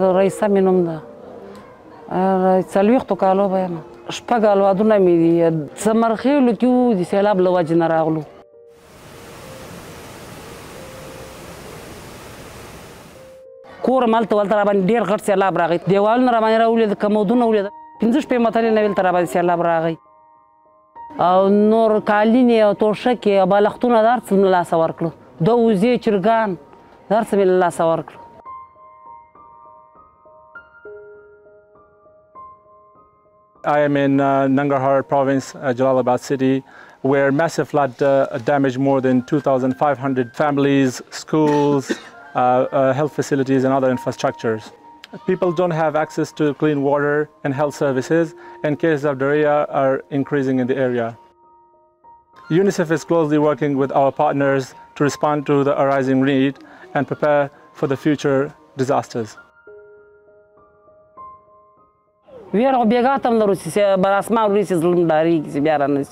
زه رئیسه مې نوم ده څلوېښتو کالو به یم شپږ الوادونه مې دي څمرخېلو کې وو د سیلاب له وجې نه راغلو کور مالته ولته را باندې ډېر غټ سیلاب راغی دیوالونه را باندې راولېد کمودونه ولېد پنځه شپې متلې نه ویلته را باندې سیلاب راغی او نور کالینې او توشکې او بالښتونه دار څه مې لاسه ورکړو دوه وزې چرګان دار څه مې لاسه ورکړو I am in uh, Nangarhar province, uh, Jalalabad city, where massive flood uh, damaged more than 2,500 families, schools, uh, uh, health facilities and other infrastructures. People don't have access to clean water and health services and cases of diarrhea are increasing in the area. UNICEF is closely working with our partners to respond to the arising need and prepare for the future disasters. вера бегатам на се барасма руси злым